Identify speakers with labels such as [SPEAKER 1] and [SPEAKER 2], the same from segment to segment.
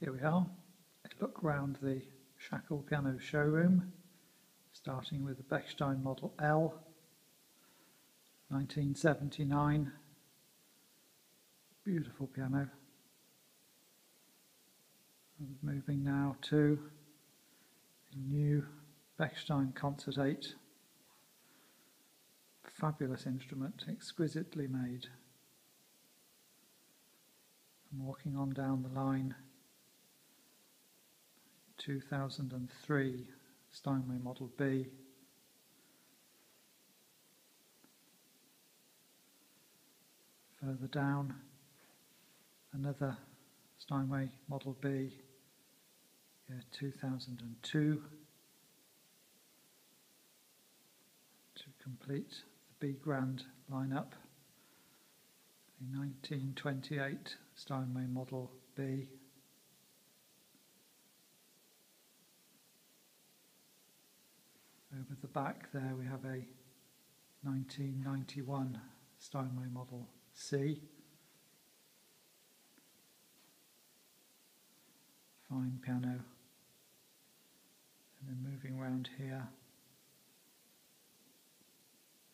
[SPEAKER 1] Here we are, a look round the Shackell Piano showroom, starting with the Bechstein Model L, 1979, beautiful piano. And moving now to the new Bechstein Concert 8, fabulous instrument, exquisitely made. I'm walking on down the line 2003 Steinway Model B. Further down, another Steinway Model B, year 2002. To complete the B Grand lineup, the 1928 Steinway Model B. Over the back there we have a 1991 Steinway Model C. Fine piano. And then moving around here,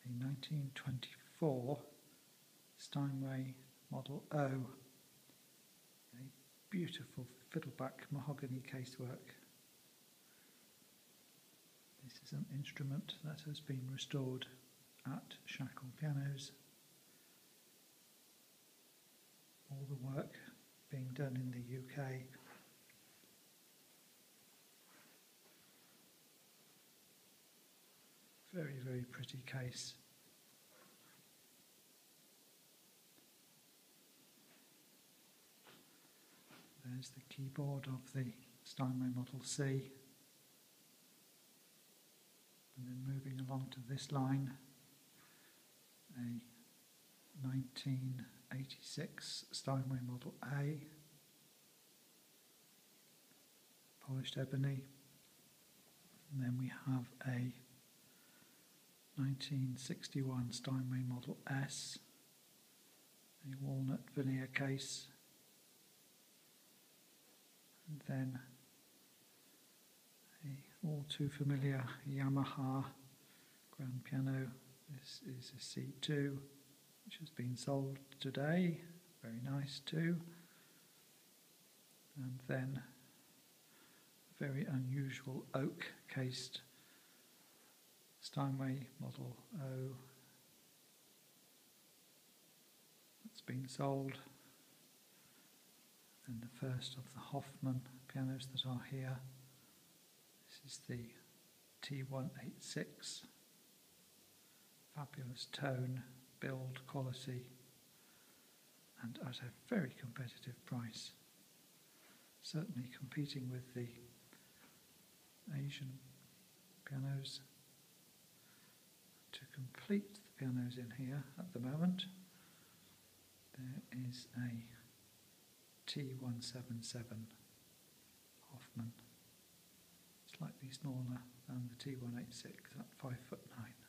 [SPEAKER 1] a 1924 Steinway Model O. A beautiful fiddleback mahogany casework. This is an instrument that has been restored at Shackell Pianos. All the work being done in the UK. Very, very pretty case. There's the keyboard of the Steinway Model C. And then moving along to this line, a 1986 Steinway Model A, polished ebony. And then we have a 1961 Steinway Model S, a walnut veneer case. And then all too familiar Yamaha grand piano. This is a C2 which has been sold today. Very nice too. And then very unusual oak cased Steinway Model O that's been sold. And the first of the Hoffmann pianos that are here. Is the T186. Fabulous tone, build quality, and at a very competitive price. Certainly competing with the Asian pianos. To complete the pianos in here at the moment, there is a T177 Hoffmann slightly smaller than the T186 at 5 foot 9.